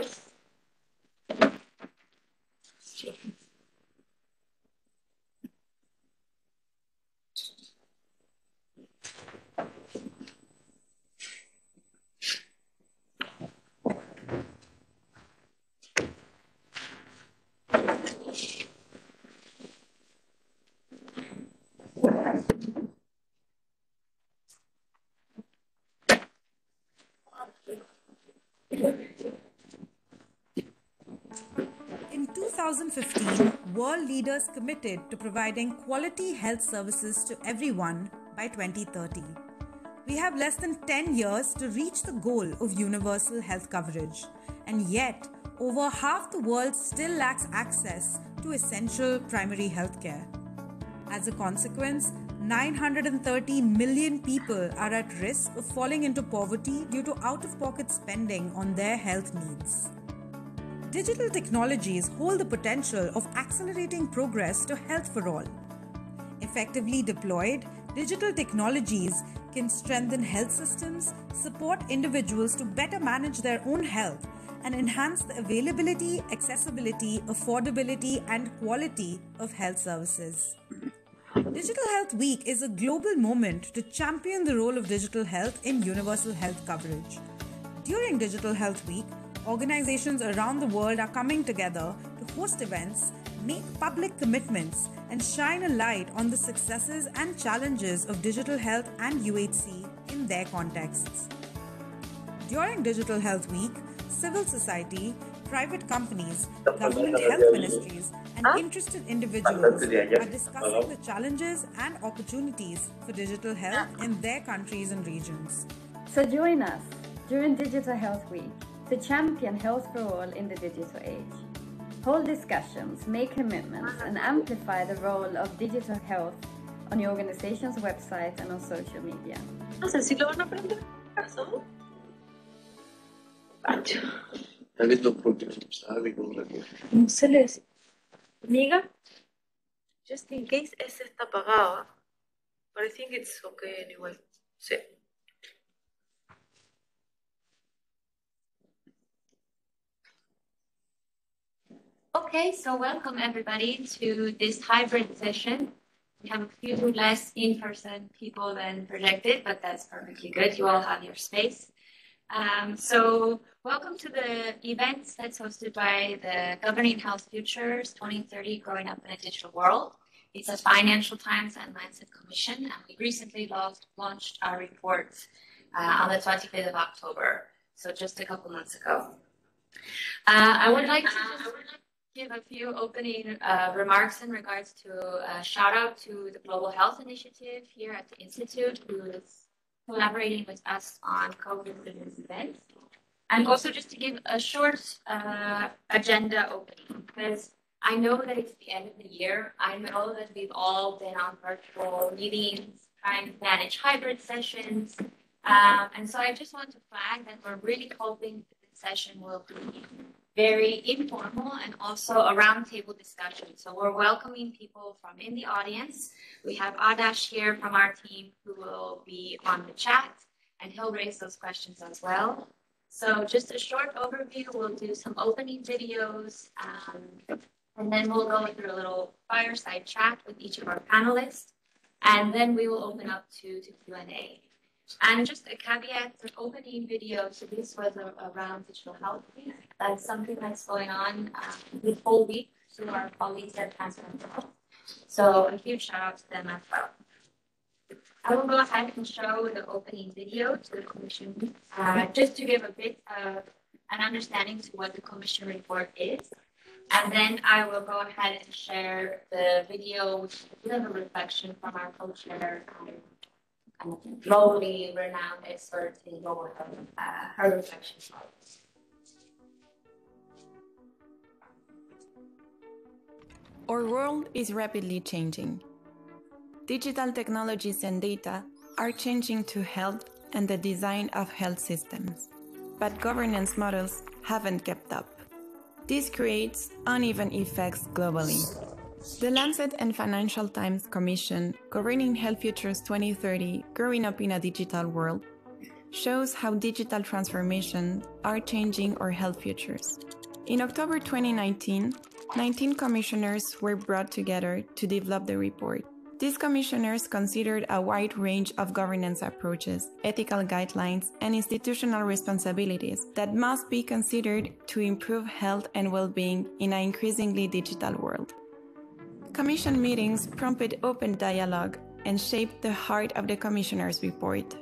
In 2015, world leaders committed to providing quality health services to everyone by 2030. We have less than 10 years to reach the goal of universal health coverage, and yet, over half the world still lacks access to essential primary health care. As a consequence, 930 million people are at risk of falling into poverty due to out of pocket spending on their health needs. Digital technologies hold the potential of accelerating progress to health for all. Effectively deployed, digital technologies can strengthen health systems, support individuals to better manage their own health, and enhance the availability, accessibility, affordability, and quality of health services. Digital Health Week is a global moment to champion the role of digital health in universal health coverage. During Digital Health Week, organizations around the world are coming together to host events, make public commitments, and shine a light on the successes and challenges of digital health and UHC in their contexts. During Digital Health Week, civil society, private companies, government health ministries, and interested individuals are discussing the challenges and opportunities for digital health in their countries and regions. So join us during Digital Health Week to champion health for all in the digital age. Hold discussions, make commitments, and amplify the role of digital health on your organization's website and on social media. No sé si lo van a aprender caso. Tal vez los próximos sabe cómo la cosa. No se les. Amiga, just in case ese está apagado. ¿ah? But I think it's okay anyway. Sí. Okay, so welcome everybody to this hybrid session. We have a few less in-person people than projected, but that's perfectly good. You all have your space. Um, so welcome to the event that's hosted by the Governing Health Futures 2030 Growing Up in a Digital World. It's a Financial Times and Lancet Commission, and we recently launched, launched our report uh, on the 25th of October, so just a couple months ago. Uh, I would like to give a few opening uh, remarks in regards to a shout out to the Global Health Initiative here at the Institute, who is collaborating with us on COVID in this event. And also just to give a short uh, agenda opening, because I know that it's the end of the year. I know that we've all been on virtual meetings, trying to manage hybrid sessions. Um, and so I just want to flag that we're really hoping that this session will be very informal and also a roundtable discussion. So we're welcoming people from in the audience. We have Adash here from our team who will be on the chat and he'll raise those questions as well. So just a short overview, we'll do some opening videos um, and then we'll go through a little fireside chat with each of our panelists and then we will open up to, to Q&A. And just a caveat, the opening video, so this was a, around digital health. That's something that's going on um, the whole week through our colleagues at Transform Health. So a huge shout out to them as well. I will go ahead and show the opening video to the commission, uh, just to give a bit of an understanding to what the commission report is. And then I will go ahead and share the video, which is a of a reflection from our co-chair, um, globally renowned expert in health, uh, her. Our world is rapidly changing. Digital technologies and data are changing to health and the design of health systems, but governance models haven't kept up. This creates uneven effects globally. The Lancet and Financial Times Commission, Governing Health Futures 2030 Growing Up in a Digital World, shows how digital transformations are changing our health futures. In October 2019, 19 commissioners were brought together to develop the report. These commissioners considered a wide range of governance approaches, ethical guidelines, and institutional responsibilities that must be considered to improve health and well being in an increasingly digital world. Commission meetings prompted open dialogue and shaped the heart of the Commissioner's report.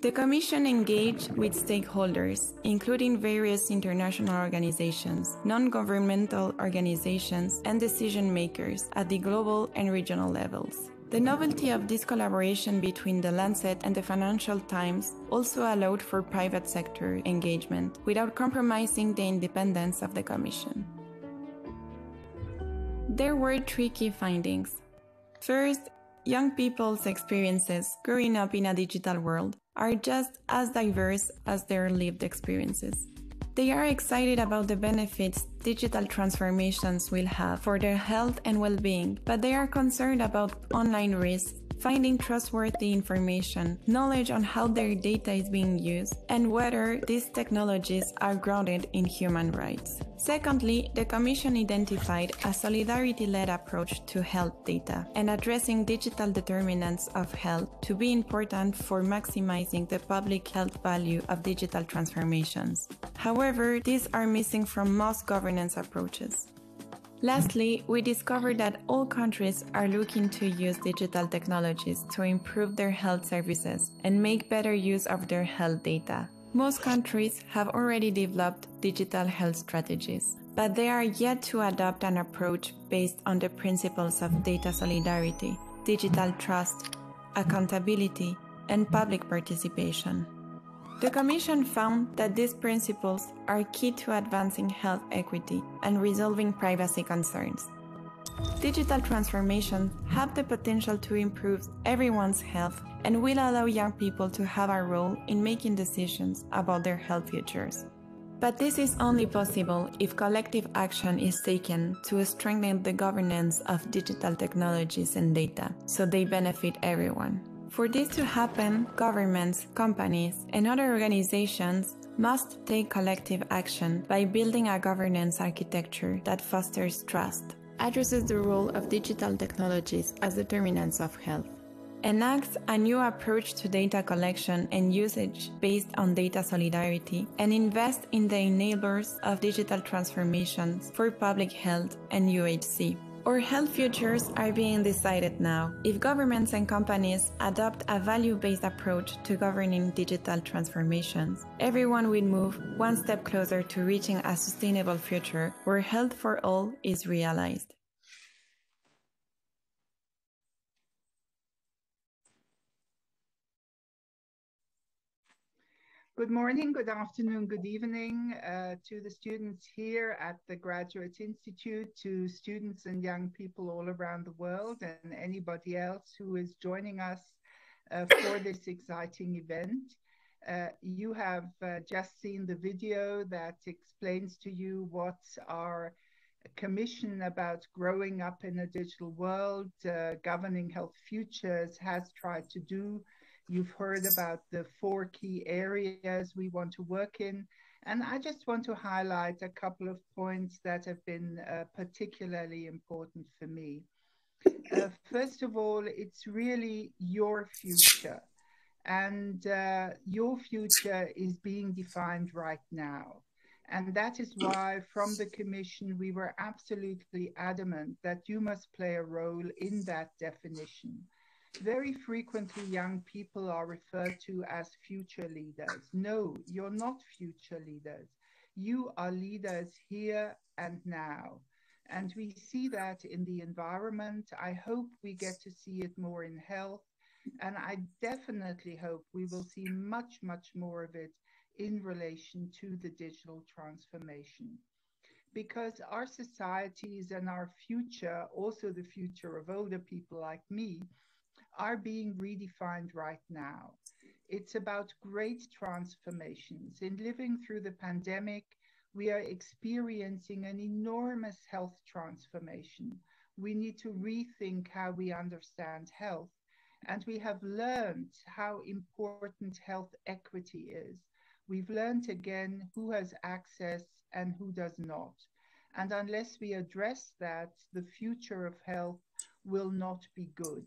The Commission engaged with stakeholders, including various international organizations, non governmental organizations, and decision makers at the global and regional levels. The novelty of this collaboration between the Lancet and the Financial Times also allowed for private sector engagement without compromising the independence of the Commission. There were three key findings. First, young people's experiences growing up in a digital world are just as diverse as their lived experiences. They are excited about the benefits digital transformations will have for their health and well being, but they are concerned about online risks finding trustworthy information, knowledge on how their data is being used, and whether these technologies are grounded in human rights. Secondly, the Commission identified a solidarity led approach to health data and addressing digital determinants of health to be important for maximizing the public health value of digital transformations. However, these are missing from most governance approaches. Lastly, we discovered that all countries are looking to use digital technologies to improve their health services and make better use of their health data. Most countries have already developed digital health strategies, but they are yet to adopt an approach based on the principles of data solidarity, digital trust, accountability, and public participation. The Commission found that these principles are key to advancing health equity and resolving privacy concerns. Digital transformation have the potential to improve everyone's health and will allow young people to have a role in making decisions about their health futures. But this is only possible if collective action is taken to strengthen the governance of digital technologies and data so they benefit everyone. For this to happen, governments, companies, and other organizations must take collective action by building a governance architecture that fosters trust, addresses the role of digital technologies as determinants of health, enacts a new approach to data collection and usage based on data solidarity, and invest in the enablers of digital transformations for public health and UHC. Our health futures are being decided now. If governments and companies adopt a value based approach to governing digital transformations, everyone will move one step closer to reaching a sustainable future where health for all is realized. Good morning, good afternoon, good evening uh, to the students here at the Graduate Institute, to students and young people all around the world, and anybody else who is joining us uh, for this exciting event. Uh, you have uh, just seen the video that explains to you what our commission about growing up in a digital world, uh, governing health futures has tried to do You've heard about the four key areas we want to work in. And I just want to highlight a couple of points that have been uh, particularly important for me. Uh, first of all, it's really your future. And uh, your future is being defined right now. And that is why, from the Commission, we were absolutely adamant that you must play a role in that definition very frequently young people are referred to as future leaders. No, you're not future leaders. You are leaders here and now. And we see that in the environment. I hope we get to see it more in health. And I definitely hope we will see much, much more of it in relation to the digital transformation. Because our societies and our future, also the future of older people like me, are being redefined right now. It's about great transformations. In living through the pandemic, we are experiencing an enormous health transformation. We need to rethink how we understand health. And we have learned how important health equity is. We've learned again who has access and who does not. And unless we address that, the future of health will not be good.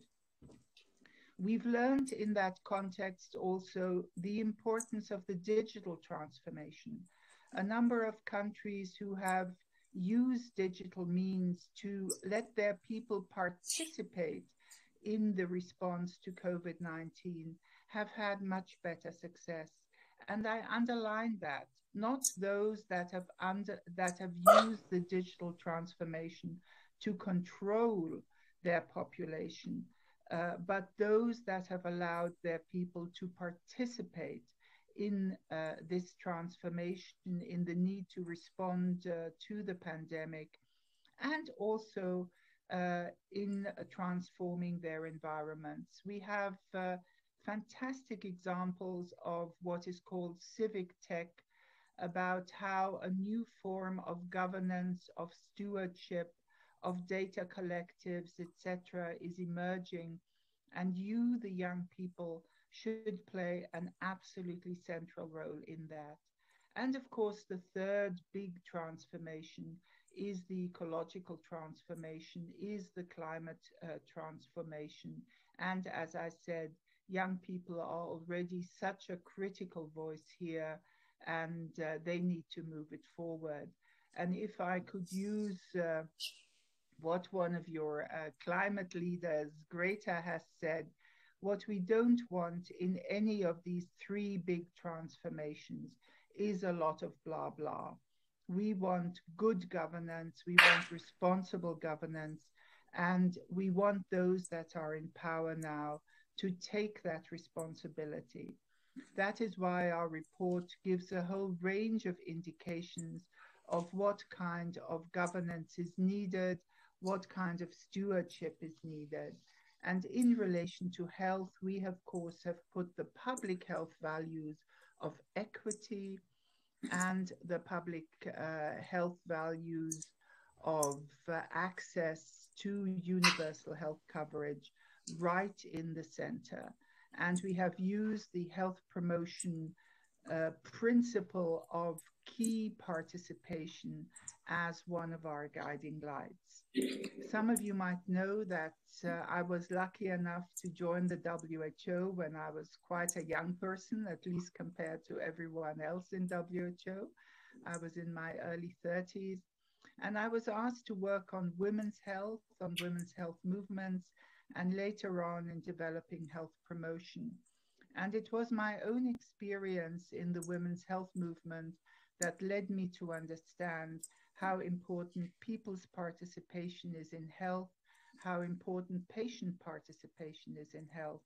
We've learned in that context also the importance of the digital transformation. A number of countries who have used digital means to let their people participate in the response to COVID 19 have had much better success. And I underline that not those that have under that have used the digital transformation to control their population, uh, but those that have allowed their people to participate in uh, this transformation, in the need to respond uh, to the pandemic, and also uh, in transforming their environments. We have uh, fantastic examples of what is called civic tech about how a new form of governance, of stewardship, of data collectives, etc., is emerging. And you, the young people, should play an absolutely central role in that. And of course, the third big transformation is the ecological transformation, is the climate uh, transformation. And as I said, young people are already such a critical voice here and uh, they need to move it forward. And if I could use uh, what one of your uh, climate leaders, Greta, has said, what we don't want in any of these three big transformations is a lot of blah blah. We want good governance, we want responsible governance, and we want those that are in power now to take that responsibility. That is why our report gives a whole range of indications of what kind of governance is needed, what kind of stewardship is needed. And in relation to health, we of course have put the public health values of equity and the public uh, health values of uh, access to universal health coverage right in the center and we have used the health promotion uh, principle of key participation as one of our guiding lights. Some of you might know that uh, I was lucky enough to join the WHO when I was quite a young person, at least compared to everyone else in WHO. I was in my early 30s. And I was asked to work on women's health, on women's health movements, and later on in developing health promotion. And it was my own experience in the women's health movement that led me to understand how important people's participation is in health, how important patient participation is in health.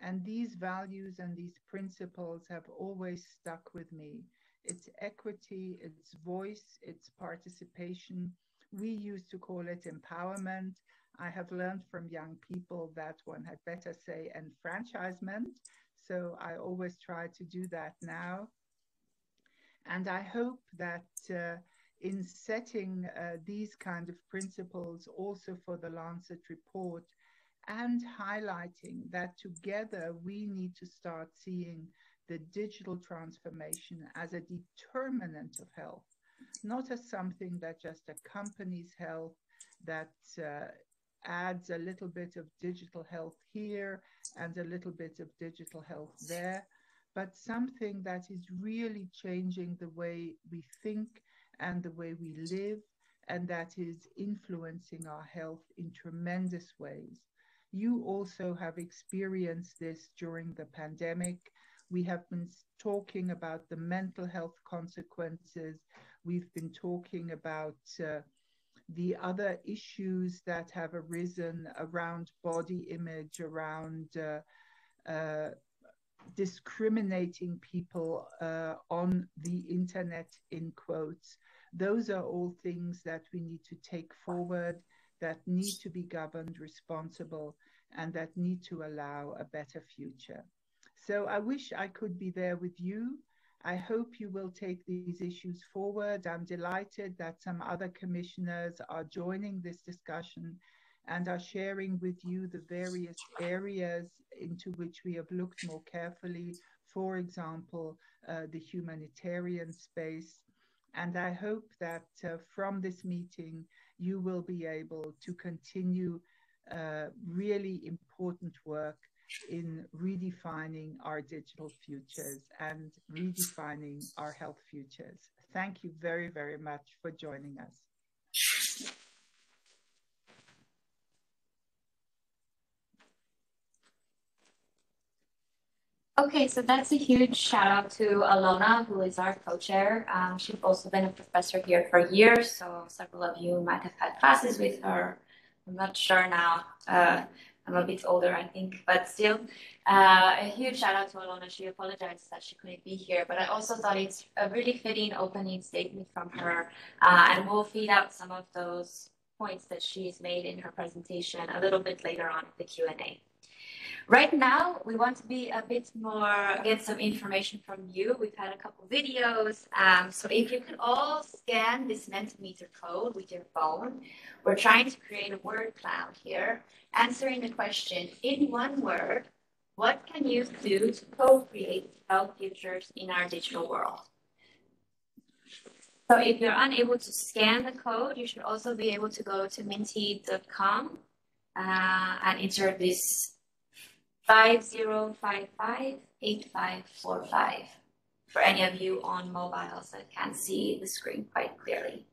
And these values and these principles have always stuck with me. It's equity, it's voice, it's participation. We used to call it empowerment. I have learned from young people that one had better say enfranchisement. So I always try to do that now. And I hope that uh, in setting uh, these kind of principles also for the Lancet report and highlighting that together we need to start seeing the digital transformation as a determinant of health, not as something that just accompanies health, that uh, adds a little bit of digital health here and a little bit of digital health there, but something that is really changing the way we think and the way we live, and that is influencing our health in tremendous ways. You also have experienced this during the pandemic. We have been talking about the mental health consequences. We've been talking about uh, the other issues that have arisen around body image, around uh, uh, discriminating people uh, on the internet, in quotes, those are all things that we need to take forward, that need to be governed responsible, and that need to allow a better future. So I wish I could be there with you I hope you will take these issues forward. I'm delighted that some other commissioners are joining this discussion and are sharing with you the various areas into which we have looked more carefully, for example, uh, the humanitarian space. And I hope that uh, from this meeting, you will be able to continue uh, really important work in redefining our digital futures and redefining our health futures. Thank you very, very much for joining us. Okay, so that's a huge shout out to Ilona, who is our co-chair. Um, she's also been a professor here for years, so several of you might have had classes with her. I'm not sure now. Uh, I'm a bit older, I think, but still, uh, a huge shout out to Ilona. She apologized that she couldn't be here, but I also thought it's a really fitting opening statement from her, uh, and we'll feed out some of those points that she's made in her presentation a little bit later on in the Q&A. Right now, we want to be a bit more, get some information from you. We've had a couple videos. Um, so if you can all scan this Mentimeter code with your phone, we're trying to create a word cloud here, answering the question, in one word, what can you do to co-create health futures in our digital world? So if you're unable to scan the code, you should also be able to go to menti.com uh, and enter this 50558545 for any of you on mobiles that can't see the screen quite clearly.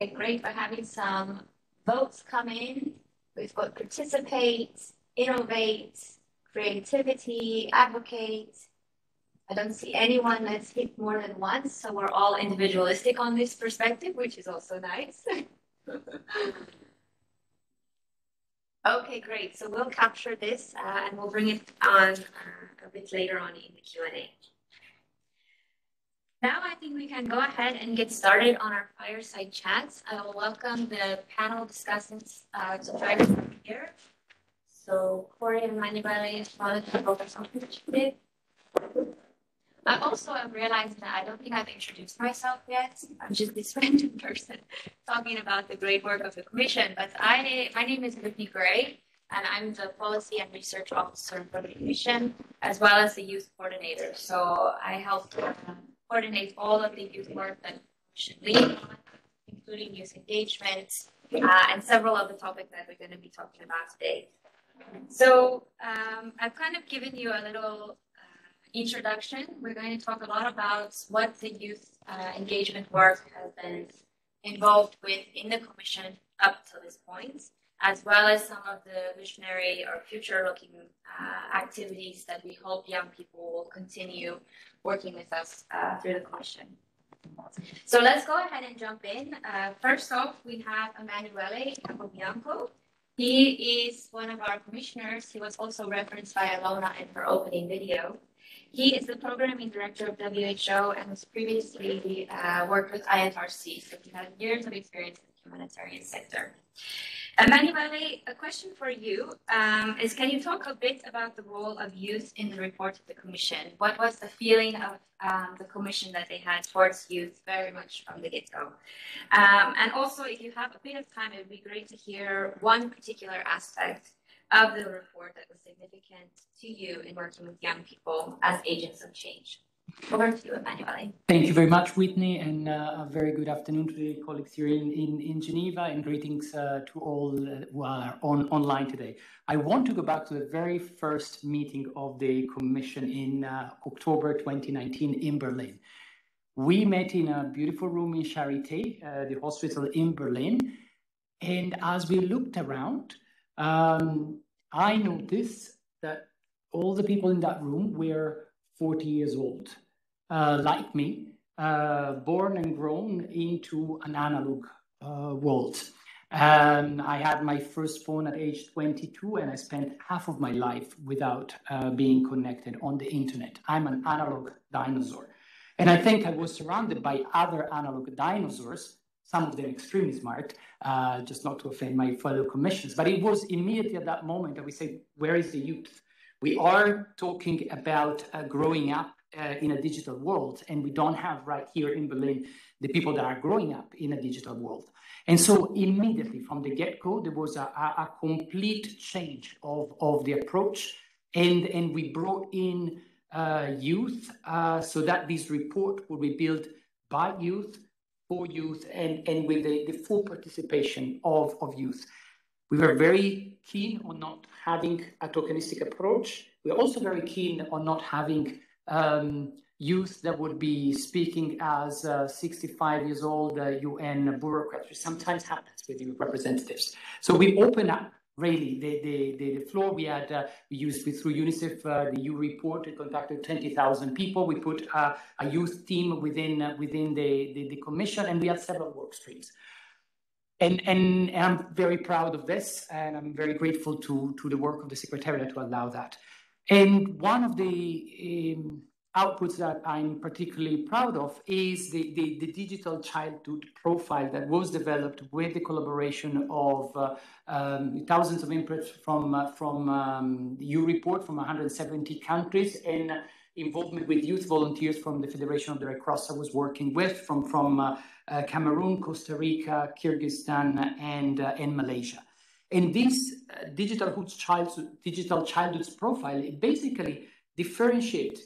Okay, great. We're having some votes come in. We've got participate, innovate, creativity, advocate. I don't see anyone that's hit more than once, so we're all individualistic on this perspective, which is also nice. okay, great. So we'll capture this uh, and we'll bring it on uh, a bit later on in the Q&A. Now I think we can go ahead and get started on our fireside chats. I will welcome the panel discussants uh, to join us here. So Corey and Manuel is one of the focus. I also am realizing that I don't think I've introduced myself yet. I'm just this random person talking about the great work of the commission. But I, my name is Whitney Gray, and I'm the policy and research officer for the commission, as well as the youth coordinator. So I help um, coordinate all of the youth work that should lead on, including youth engagement uh, and several of the topics that we're going to be talking about today. So um, I've kind of given you a little uh, introduction. We're going to talk a lot about what the youth uh, engagement work has been involved with in the Commission up to this point, as well as some of the visionary or future-looking uh, activities that we hope young people will continue working with us uh, through the commission. So let's go ahead and jump in. Uh, first off, we have Emanuele Capobianco. He is one of our commissioners. He was also referenced by Ilona in her opening video. He is the programming director of WHO and has previously uh, worked with IFRC, so he has years of experience in the humanitarian sector. Emanuele, a question for you um, is can you talk a bit about the role of youth in the report of the Commission? What was the feeling of um, the Commission that they had towards youth very much from the get go? Um, and also, if you have a bit of time, it would be great to hear one particular aspect of the report that was significant to you in working with young people as agents of change. Over to you, Emanuele. Thank you very much, Whitney, and uh, a very good afternoon to the colleagues here in, in, in Geneva, and greetings uh, to all uh, who are on, online today. I want to go back to the very first meeting of the Commission in October 2019 in Berlin. We met in a beautiful room in Charité, the hospital in Berlin, and as we looked around, um, I noticed that all the people in that room were 40 years old, uh, like me, uh, born and grown into an analog uh, world. Um, I had my first phone at age 22, and I spent half of my life without uh, being connected on the internet. I'm an analog dinosaur. And I think I was surrounded by other analog dinosaurs, some of them extremely smart, uh, just not to offend my fellow commissions. But it was immediately at that moment that we said, where is the youth? We are talking about uh, growing up uh, in a digital world, and we don't have right here in Berlin the people that are growing up in a digital world. And so immediately from the get-go, there was a, a, complete change of, of the approach. And, and we brought in uh, youth uh, so that this report will be built by youth, for youth, and, and with the, the full participation of, of youth. We were very keen on not having a tokenistic approach. We're also very keen on not having um, youth that would be speaking as uh, 65 years old uh, UN bureaucrats, which sometimes happens with representatives. So we open up really the, the, the, the floor. We had, uh, we used through UNICEF, uh, the U report, it contacted 20,000 people. We put uh, a youth team within, uh, within the, the, the commission and we had several work streams. And, and, I'm very proud of this, and I'm very grateful to, to the work of the Secretariat to allow that. And one of the um, outputs that I'm particularly proud of is the, the, the, digital childhood profile that was developed with the collaboration of uh, um, thousands of inputs from, uh, from um, the U report from 170 countries and involvement with youth volunteers from the Federation of the Red Cross I was working with from, from uh, uh Cameroon, Costa Rica, Kyrgyzstan, and, uh, and Malaysia. And this uh, digital, child, digital childhood's profile, it basically differentiates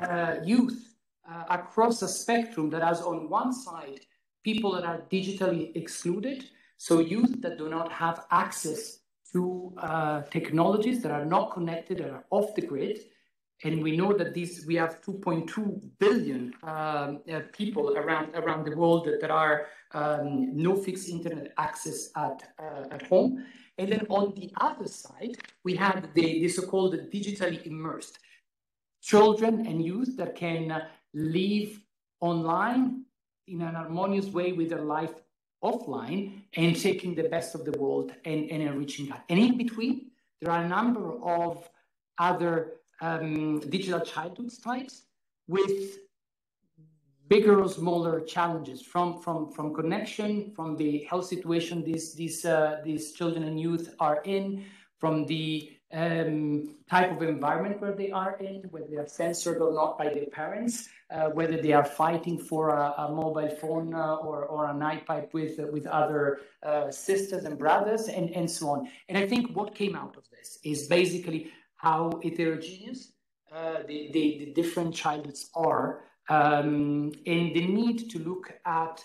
uh, youth uh, across a spectrum that has on one side people that are digitally excluded, so youth that do not have access to technologies that are not connected, that are off the grid. And we know that these we have 2.2 billion um, uh, people around around the world that, that are um, no fixed internet access at uh, at home. And then on the other side, we have the, the so-called digitally immersed children and youth that can live online in an harmonious way with their life offline and taking the best of the world and, and enriching that. And in between, there are a number of other um, digital childhood types with bigger or smaller challenges from, from, from connection, from the health situation these, these, uh, these children and youth are in, from the um, type of environment where they are in, whether they are censored or not by their parents, uh, whether they are fighting for a, a mobile phone uh, or, or an iPad with, uh, with other uh, sisters and brothers, and, and so on. And I think what came out of this is basically how heterogeneous uh, the, the, the, different childhoods are, um, and the need to look at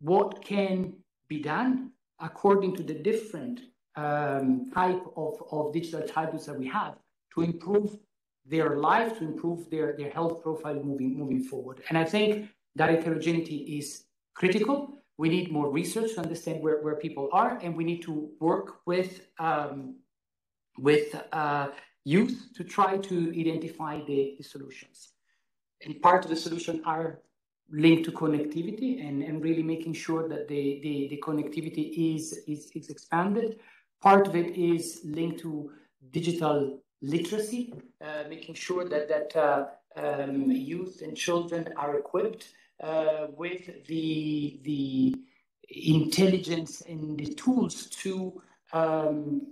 what can be done according to the different um, type of, of digital childhoods that we have to improve their life, to improve their, their health profile moving, moving forward. And I think that heterogeneity is critical. We need more research to understand where, where people are, and we need to work with, um, with uh, youth to try to identify the, the solutions. And part of the solution are linked to connectivity and, and really making sure that the, the, the connectivity is, is, is expanded. Part of it is linked to digital literacy, uh, making sure that, that uh, um, youth and children are equipped uh, with the, the intelligence and the tools to um,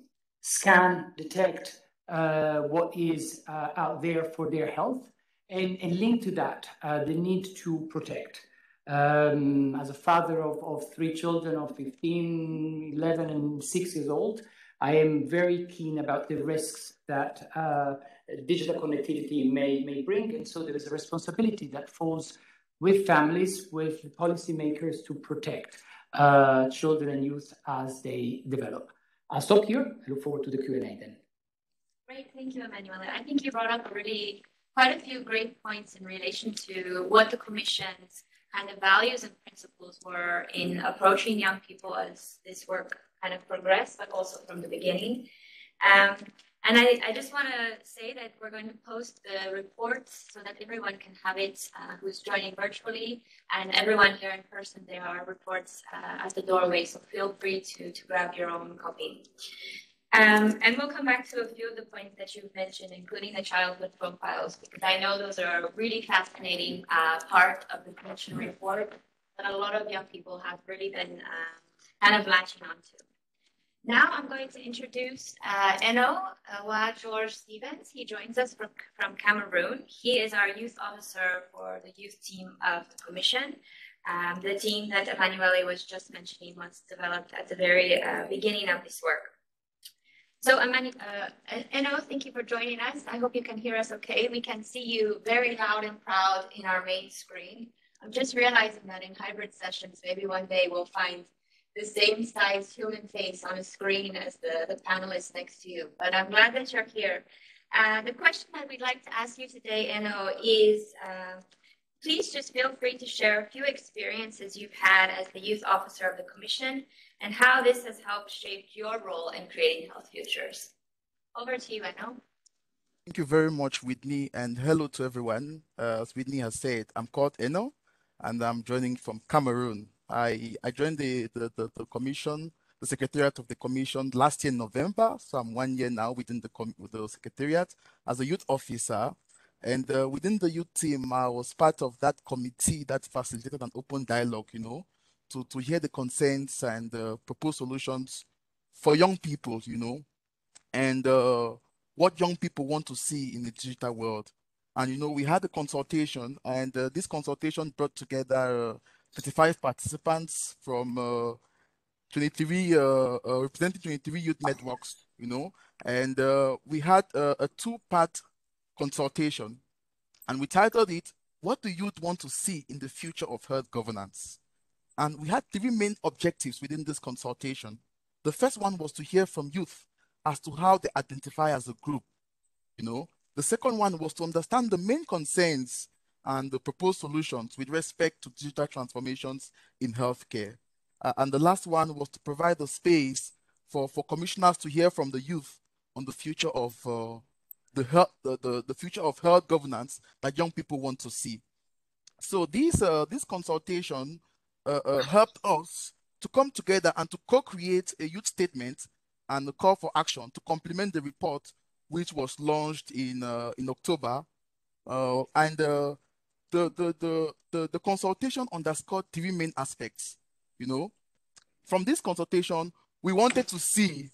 scan, detect uh, what is uh, out there for their health, and, and linked to that, uh, the need to protect. Um, as a father of, of three children of 15, 11, and 6 years old, I am very keen about the risks that uh, digital connectivity may, may bring. And so there is a responsibility that falls with families, with policymakers to protect uh, children and youth as they develop. I'll stop here. I look forward to the Q&A then. Great, thank you, Emanuele. I think you brought up really quite a few great points in relation to what the Commission's kind of values and principles were in approaching young people as this work kind of progressed, but also from the beginning. Um, And I, I just want to say that we're going to post the reports so that everyone can have it uh, who's joining virtually and everyone here in person. There are reports uh, at the doorway, so feel free to, to grab your own copy. Um, and we'll come back to a few of the points that you've mentioned, including the childhood profiles, because I know those are a really fascinating uh, part of the commission report that a lot of young people have really been uh, kind of latching onto. Now I'm going to introduce uh, Eno uh, George Stevens. He joins us from, from Cameroon. He is our youth officer for the youth team of the Commission. Um, the team that Emanuele was just mentioning was developed at the very uh, beginning of this work. So, Emanu- uh, Eno, thank you for joining us. I hope you can hear us okay. We can see you very loud and proud in our main screen. I'm just realizing that in hybrid sessions, maybe one day we'll find the same size human face on a screen as the, the panelists next to you. But I'm glad that you're here. Uh, the question that we'd like to ask you today, Eno, is uh, please just feel free to share a few experiences you've had as the youth officer of the Commission and how this has helped shape your role in creating health futures. Over to you, Eno. Thank you very much, Whitney, and hello to everyone. Uh, as Whitney has said, I'm called Eno, and I'm joining from Cameroon. I, I joined the, the, the, the, commission, the secretariat of the commission last year in November. So I'm one year now within the, the secretariat as a youth officer. And uh, within the youth team, I was part of that committee that facilitated an open dialogue, you know, to, to hear the concerns and uh, propose solutions for young people, you know, and uh, what young people want to see in the digital world. And, you know, we had a consultation, and uh, this consultation brought together 35 participants from uh, 23, uh, uh, representing 23 youth networks, you know, and uh, we had a two-part consultation, and we titled it, What do youth want to see in the future of health governance? And we had three main objectives within this consultation. The first one was to hear from youth as to how they identify as a group, you know. The second one was to understand the main concerns and the proposed solutions with respect to digital transformations in healthcare. Uh, and the last one was to provide the space for, for commissioners to hear from the youth on the future of uh, the, health, the, the, the future of health governance that young people want to see. So this, uh, this consultation uh, uh, helped us to come together and to co-create a youth statement and a call for action to complement the report which was launched in uh, in October. and the, the, the, the, the consultation underscored three main aspects. You know, from this consultation, we wanted to see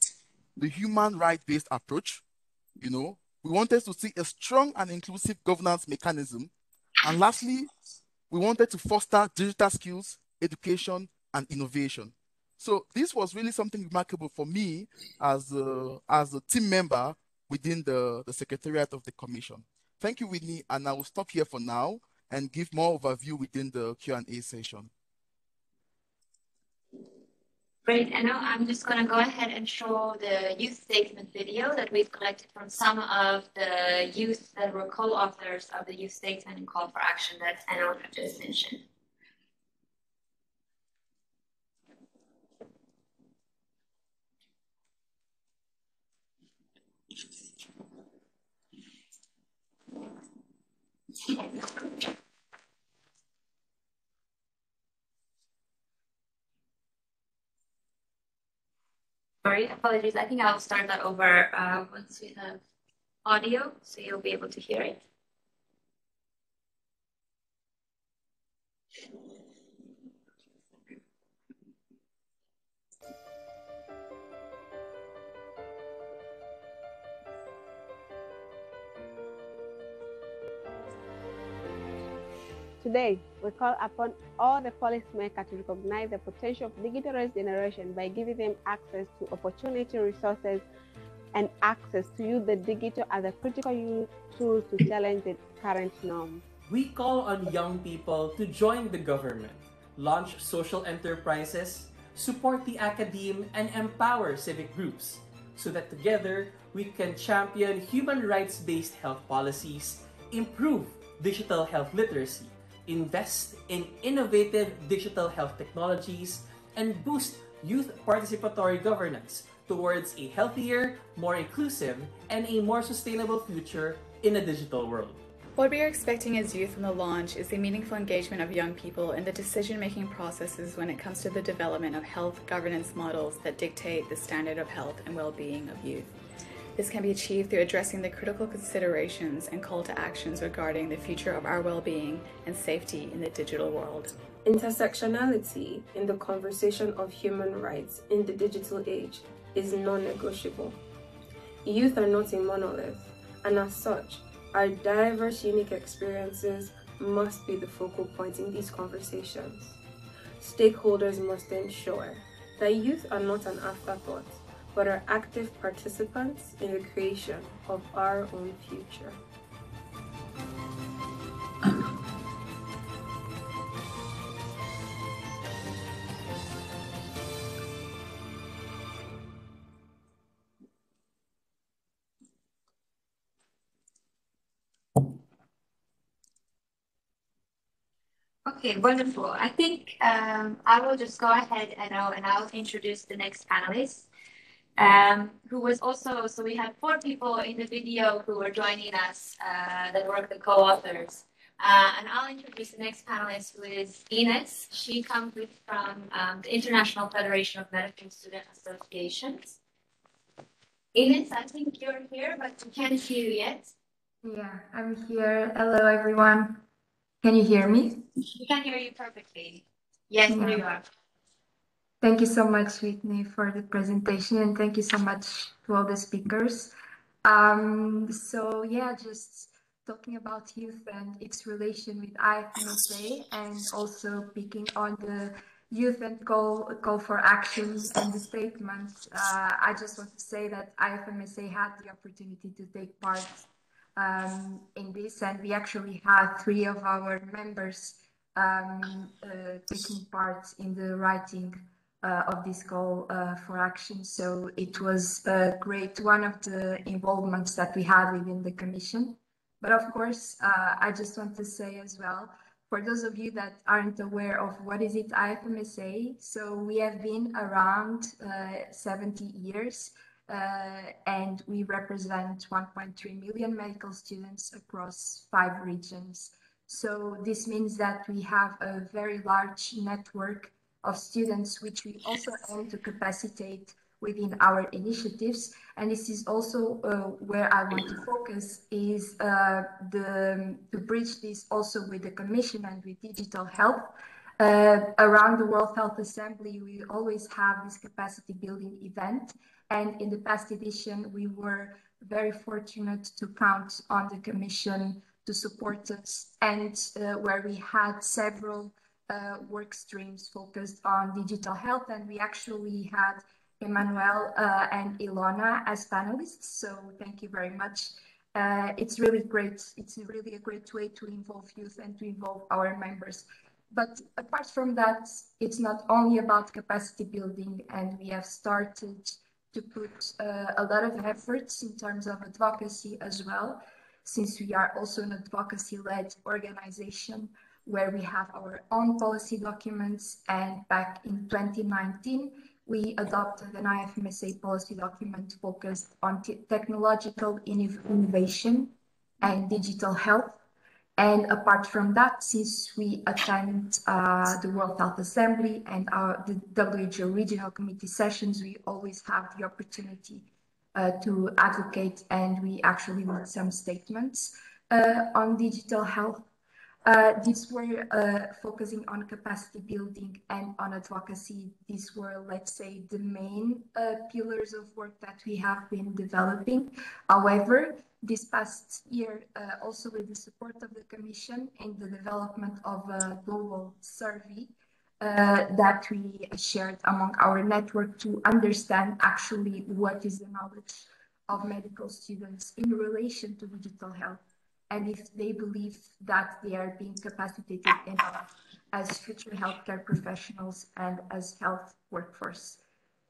the human right-based approach. You know, we wanted to see a strong and inclusive governance mechanism. And lastly, we wanted to foster digital skills, education, and innovation. So this was really something remarkable for me as a, as a team member within the, the Secretariat of the Commission. Thank you, Whitney, and I will stop here for now and give more overview within the Q&A session. Great, and now I'm just going to go ahead and show the youth statement video that we've collected from some of the youth that were co-authors of the youth statement and call for action that Anna just mentioned. Sorry, apologies. I think I'll start that over uh, once we have audio, so you'll be able to hear it. Today, we call upon all the policymakers to recognize the potential of digital race generation by giving them access to opportunity, resources, and access to use the digital as a critical tool to challenge the current norms. We call on young people to join the government, launch social enterprises, support the academe, and empower civic groups so that together we can champion human rights-based health policies, improve digital health literacy, invest in innovative digital health technologies, and boost youth participatory governance towards a healthier, more inclusive, and a more sustainable future in a digital world. What we are expecting as youth from the launch is the meaningful engagement of young people in the decision making processes when it comes to the development of health governance models that dictate the standard of health and well being of youth. This can be achieved through addressing the critical considerations and call to actions regarding the future of our well being and safety in the digital world. Intersectionality in the conversation of human rights in the digital age is non negotiable. Youth are not a monolith, and as such, our diverse, unique experiences must be the focal point in these conversations. Stakeholders must ensure that youth are not an afterthought, but are active participants in the creation of our own future. Okay, wonderful. I think um, I will just go ahead and I'll, and I'll introduce the next panelist, um, who was also, so we had four people in the video who were joining us uh, that were the co-authors. Uh, and I'll introduce the next panelist, who is Ines. She comes with, from um, the International Federation of Medical Student Associations. Ines, I think you're here, but we can't hear you yet. Yeah, I'm here. Hello, everyone. Can you hear me? We can hear you perfectly. Yes, Yeah. you are. Thank you so much, Whitney, for the presentation, and thank you so much to all the speakers. Um, so yeah, just talking about youth and its relation with IFMSA, and also picking on the youth and call call for action and the statement. Uh, I just want to say that IFMSA had the opportunity to take part um, in this, and we actually had three of our members um, uh, taking part in the writing uh, of this call uh, for action. So it was a great one of the involvements that we had within the Commission. But of course, uh, I just want to say as well, for those of you that aren't aware of what is it IFMSA, so we have been around uh, 70 years uh, and we represent 1.3 million medical students across five regions. So this means that we have a very large network of students, which we also aim to capacitate within our initiatives. And this is also uh, where I want to focus is uh, the, to bridge this also with the Commission and with digital health. Uh, around the World Health Assembly, we always have this capacity building event. And in the past edition, we were very fortunate to count on the Commission to support us and uh, where we had several uh, work streams focused on digital health. And we actually had Emmanuel uh, and Ilona as panelists. So thank you very much. Uh, it's really great. It's really a great way to involve youth and to involve our members. But apart from that, it's not only about capacity building, and we have started to put uh, a lot of efforts in terms of advocacy as well, since we are also an advocacy-led organization where we have our own policy documents. And back in 2019, we adopted an IFMSA policy document focused on te- technological inno- innovation and digital health. And apart from that, since we attend uh, the World Health Assembly and our the WHO regional committee sessions, we always have the opportunity uh, to advocate, and we actually made some statements uh, on digital health. Uh, these were uh, focusing on capacity building and on advocacy. These were, let's say, the main uh, pillars of work that we have been developing. However, this past year, uh, also with the support of the Commission in the development of a global survey uh, that we shared among our network to understand actually what is the knowledge of medical students in relation to digital health and if they believe that they are being capacitated enough as future healthcare professionals and as health workforce.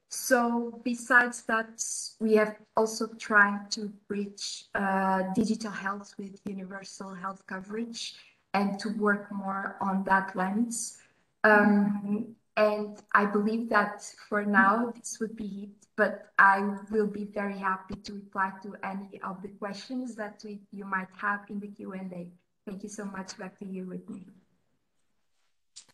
So besides that, we have also tried to bridge uh, digital health with universal health coverage and to work more on that lens. Um, and I believe that for now, this would be it. But I will be very happy to reply to any of the questions that we, you might have in the Q&A. Thank you so much. Back to you, Whitney.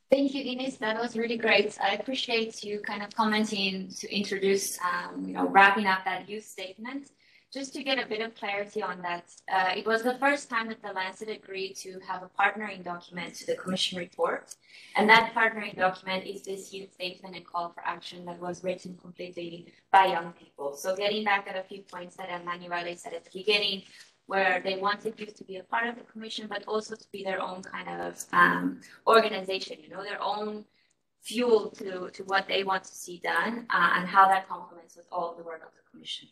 Thank you, Ines. That was really great. I appreciate you kind of commenting to introduce, um, you know, wrapping up that youth statement. Just to get a bit of clarity on that, uh, it was the first time that the Lancet agreed to have a partnering document to the Commission report. And that partnering document is this youth statement and call for action that was written completely by young people. So getting back at a few points that Emanuele said at the beginning, where they wanted youth to be a part of the commission, but also to be their own kind of um, organization, you know, their own fuel to, to what they want to see done uh, and how that complements with all the work of the commission.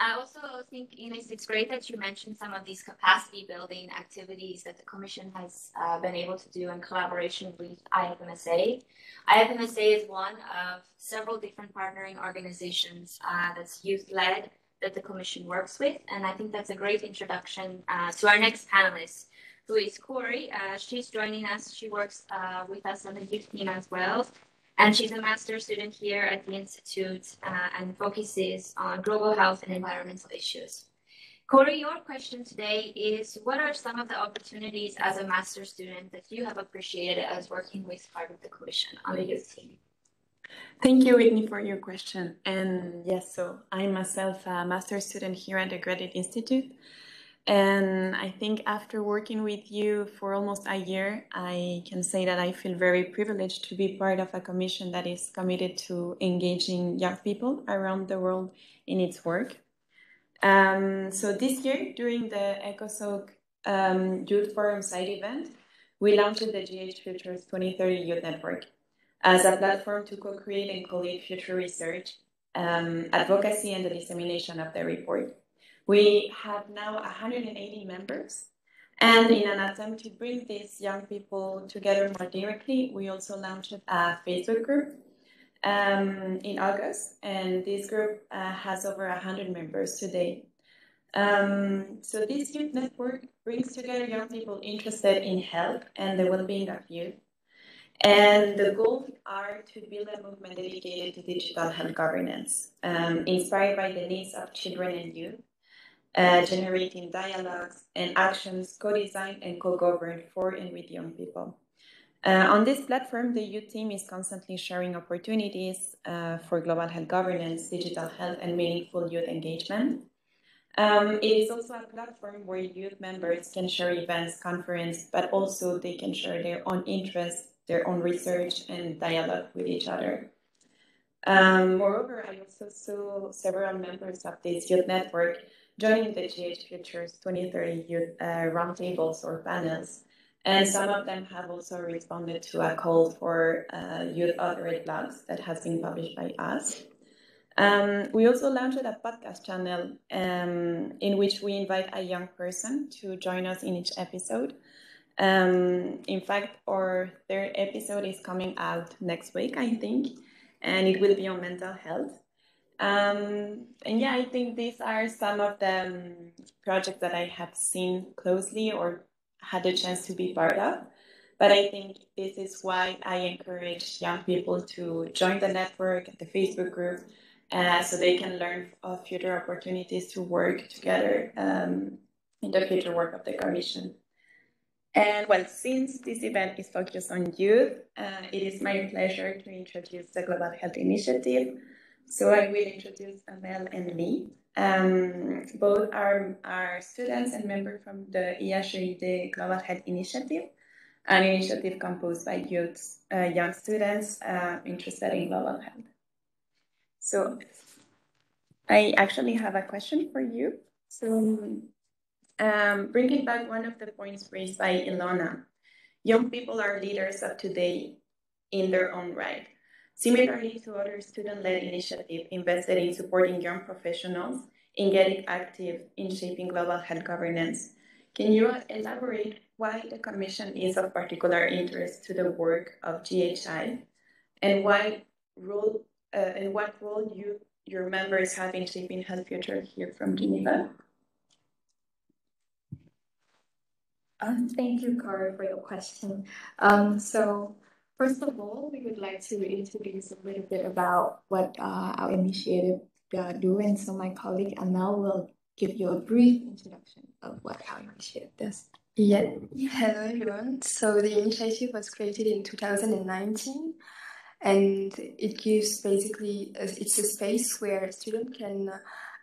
I also think, Ines, it's great that you mentioned some of these capacity building activities that the Commission has uh, been able to do in collaboration with IFMSA. IFMSA is one of several different partnering organizations uh, that's youth led that the Commission works with. And I think that's a great introduction uh, to our next panelist, who is Corey. Uh, she's joining us. She works uh, with us on the youth team as well. And she's a master's student here at the Institute uh, and focuses on global health and environmental issues. Corey, your question today is what are some of the opportunities as a master's student that you have appreciated as working with part of the commission on the youth team? Thank you, Whitney, for your question. And yes, so I'm myself a master's student here at the Graduate Institute. And I think after working with you for almost a year, I can say that I feel very privileged to be part of a commission that is committed to engaging young people around the world in its work. Um, so this year, during the ECOSOC um, Youth Forum side event, we launched the GH Futures 2030 Youth Network as a platform to co-create and collate future research, um, advocacy, and the dissemination of the report. We have now 180 members. And in an attempt to bring these young people together more directly, we also launched a Facebook group um, in August. And this group uh, has over 100 members today. Um, so this youth network brings together young people interested in health and the well-being of youth. And the goals are to build a movement dedicated to digital health governance, um, inspired by the needs of children and youth, uh, generating dialogues and actions co-designed and co-governed for and with young people. Uh, on this platform, the youth team is constantly sharing opportunities uh, for global health governance, digital health, and meaningful youth engagement. Um, it is also a platform where youth members can share events, conferences, but also they can share their own interests, their own research, and dialogue with each other. Um, moreover, I also saw several members of this youth network joining the GH Futures 2030 Youth uh, roundtables or panels. And some of them have also responded to a call for uh, youth authored blogs that has been published by us. Um, we also launched a podcast channel um, in which we invite a young person to join us in each episode. Um, in fact, our third episode is coming out next week, I think, and it will be on mental health. Um, and yeah, I think these are some of the um, projects that I have seen closely or had a chance to be part of. But I think this is why I encourage young people to join the network, the Facebook group, uh, so they can learn of future opportunities to work together um, in the future work of the Commission. And well, since this event is focused on youth, uh, it is my pleasure to introduce the Global Health Initiative, so I will introduce Amel and Lee. Um, both are, are students and members from the IHEID Global Health Initiative, an initiative composed by youth, uh, young students uh, interested in global health. So I actually have a question for you. So um, bringing back one of the points raised by Ilona, young people are leaders of today in their own right. Similarly to other student-led initiatives invested in supporting young professionals in getting active in shaping global health governance, can you elaborate why the Commission is of particular interest to the work of GHI and why role uh, and what role you your members have in shaping health future here from Geneva? Um, thank you, Cara, for your question. Um, so First of all, we would like to introduce a little bit about what uh, our initiative uh, doing. So my colleague Amel will give you a brief introduction of what our initiative does. Yeah, hello everyone. So the initiative was created in 2019 and it gives basically, it's a space where students can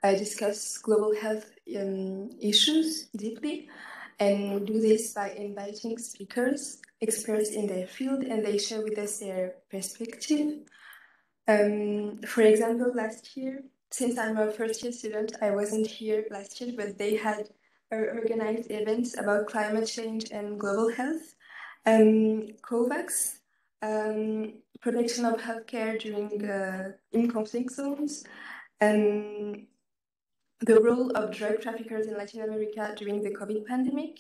uh, discuss global health um, issues deeply and do this by inviting speakers, experts in their field, and they share with us their perspective. Um, for example, last year, since I'm a first year student, I wasn't here last year, but they had organized events about climate change and global health. Um, COVAX, um, protection of healthcare during uh, in conflict zones, and the role of drug traffickers in Latin America during the COVID pandemic.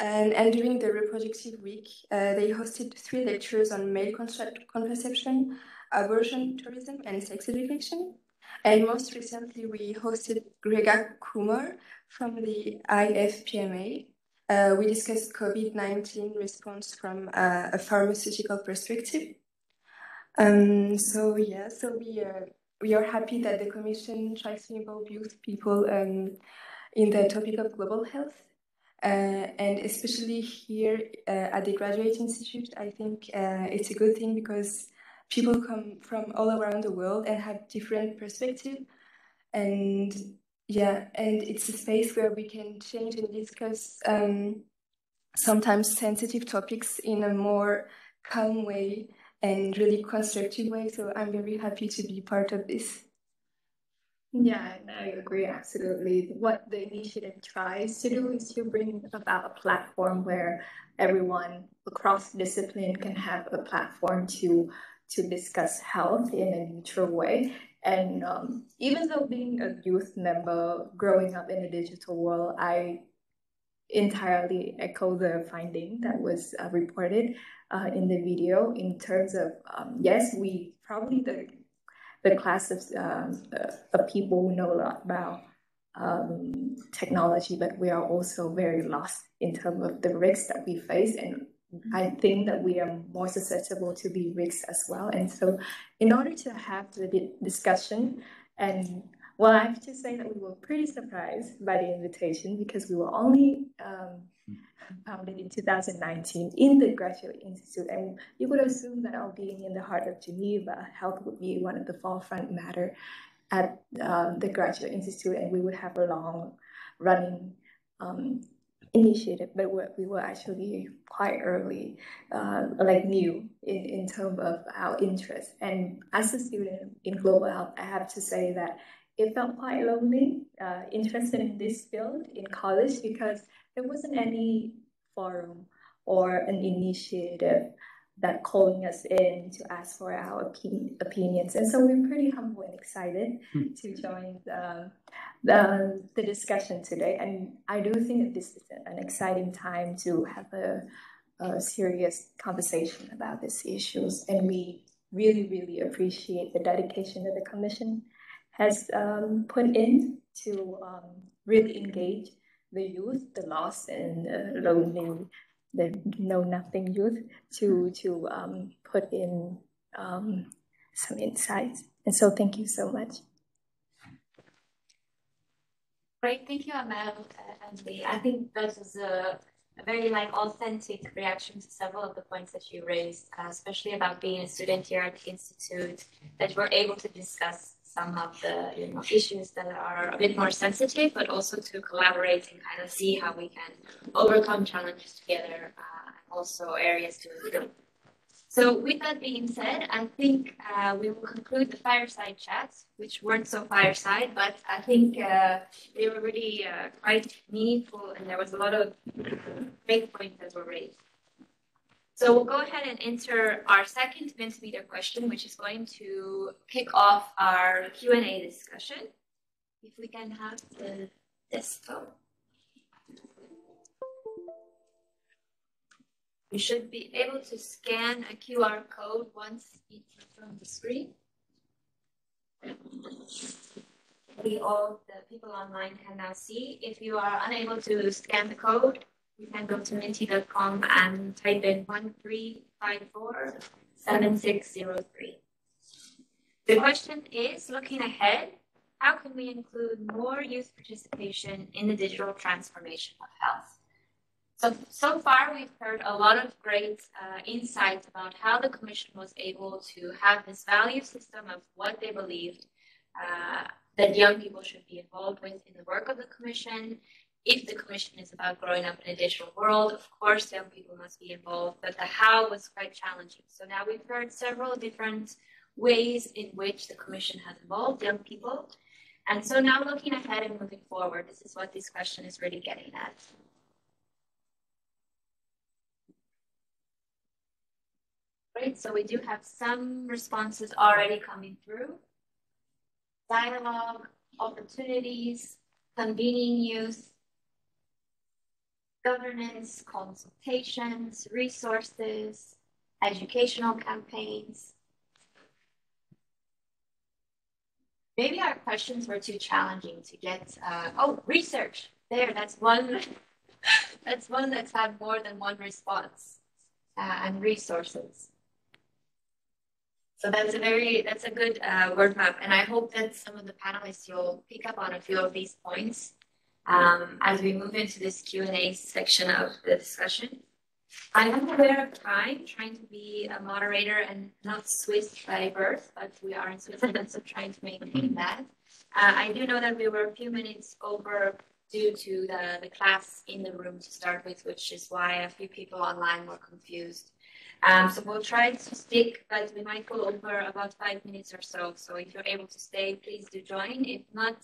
And, and during the reproductive week, uh, they hosted three lectures on male contraception, abortion, tourism, and sex education. And most recently, we hosted Grega Kumar from the IFPMA. Uh, we discussed COVID-19 response from uh, a pharmaceutical perspective. Um, so yeah, so we are we are happy that the Commission tries to involve youth people um, in the topic of global health. Uh, and especially here uh, at the Graduate Institute, I think uh, it's a good thing because people come from all around the world and have different perspectives. And yeah, and it's a space where we can change and discuss um, sometimes sensitive topics in a more calm way and really constructive way. So I'm very happy to be part of this. Yeah, I agree absolutely. What the initiative tries to do is to bring about a platform where everyone across discipline can have a platform to to discuss health in a neutral way. And um, even though being a youth member, growing up in a digital world, I entirely echo the finding that was uh, reported uh, in the video in terms of um, yes, we probably the the class of, um, uh, of people who know a lot about um, technology, but we are also very lost in terms of the risks that we face. And I think that we are more susceptible to be risks as well. And so, in order to have the discussion, and well, I have to say that we were pretty surprised by the invitation because we were only um, founded in 2019 in the Graduate Institute. And you would assume that our being in the heart of Geneva, health would be one of the forefront matter at um, the Graduate Institute, and we would have a long running um, initiative, but we were actually quite early, uh, like new in, in terms of our interest. And as a student in global health, I have to say that it felt quite lonely, uh, interested in this field in college because there wasn't any forum or an initiative that calling us in to ask for our opinion, opinions. And so we're pretty humble and excited hmm. to join the, the, the, discussion today. And I do think that this is an exciting time to have a, a serious conversation about these issues. And we really, really appreciate the dedication that the Commission has um, put in to um, really engage the youth, the lost and uh, lonely, the know nothing youth to to um, put in um, some insights. And so, thank you so much. Great, thank you, Amel and Lee. I think that was a, a, very like authentic reaction to several of the points that you raised, uh, especially about being a student here at the institute, that we're able to discuss some of the you know, issues that are a bit more sensitive, but also to collaborate and kind of see how we can overcome challenges together, uh, also areas to improve. So with that being said, I think uh, we will conclude the fireside chats, which weren't so fireside, but I think uh, they were really uh, quite meaningful and there was a lot of great points that were raised. So we'll go ahead and enter our second Mentimeter question, which is going to kick off our Q&A discussion. If we can have the desktop. You should be able to scan a QR code once it's from the screen. We all the people online can now see. If you are unable to scan the code, you can go to menti.com and type in 1354 7603. The question is looking ahead, how can we include more youth participation in the digital transformation of health? So, so far, we've heard a lot of great uh, insights about how the Commission was able to have this value system of what they believed uh, that young people should be involved with in the work of the Commission. If the Commission is about growing up in a digital world, of course, young people must be involved, but the how was quite challenging. So now we've heard several different ways in which the Commission has involved young people. And so now looking ahead and moving forward, this is what this question is really getting at. Great, so we do have some responses already coming through. Dialogue, opportunities, convening youth, governance, consultations, resources, educational campaigns. Maybe our questions were too challenging to get. Uh, oh, research. There, that's one. that's one that's had more than one response, uh, and resources. So that's a very that's a good uh, word map, and I hope that some of the panelists you'll pick up on a few of these points um, as we move into this Q and A section of the discussion. I am aware of time, trying to be a moderator and not Swiss by birth, but we are in Switzerland, so trying to maintain that. Uh, I do know that we were a few minutes over due to the, the class in the room to start with, which is why a few people online were confused. Um, so we'll try to stick, but we might go over about five minutes or so. So if you're able to stay, please do join. If not,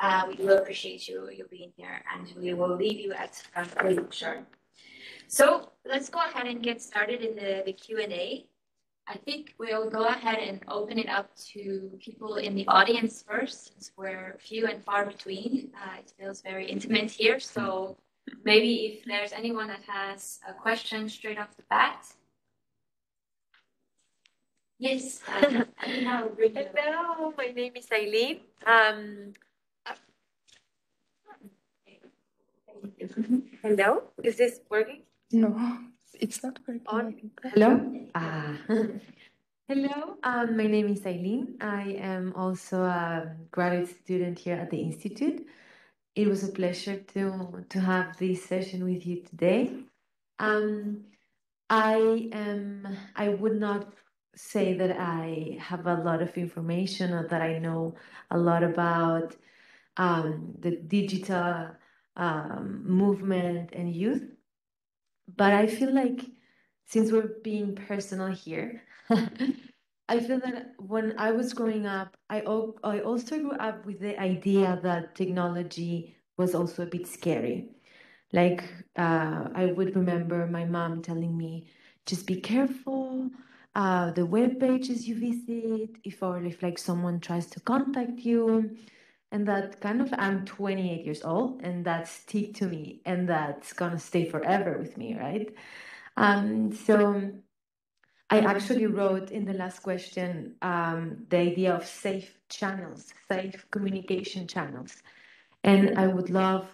uh, we do appreciate you you being here, and we will leave you at uh, sure. So let's go ahead and get started in the, the Q&A. I think we'll go ahead and open it up to people in the audience first, since we're few and far between. Uh, it feels very intimate here. So maybe if there's anyone that has a question straight off the bat, Yes. Hello, my name is Eileen. Um, hello, is this working? No, it's not working. On. Hello? Ah. Hello, um, my name is Eileen. I am also a graduate student here at the Institute. It was a pleasure to, to have this session with you today. Um, I am, I would not say that I have a lot of information or that I know a lot about um, the digital um, movement and youth. But I feel like since we're being personal here, I feel that when I was growing up, I, I also grew up with the idea that technology was also a bit scary. Like, uh, I would remember my mom telling me, just be careful uh, the web pages you visit, if or if like someone tries to contact you, and that kind of I'm 28 years old, and that stick to me, and that's gonna stay forever with me, right? Um, so I actually wrote in the last question um, the idea of safe channels, safe communication channels, and I would love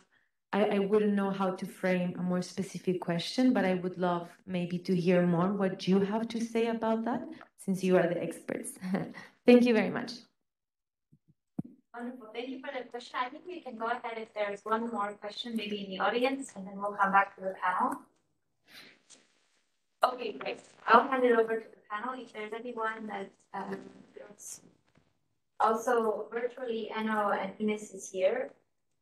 I, I wouldn't know how to frame a more specific question, but I would love maybe to hear more what you have to say about that, since you are the experts. Thank you very much. Wonderful. Thank you for the question. I think we can go ahead if there's one more question, maybe in the audience, and then we'll come back to the panel. Okay, great. I'll hand it over to the panel. If there's anyone that um, also virtually, Eno and Ines is here.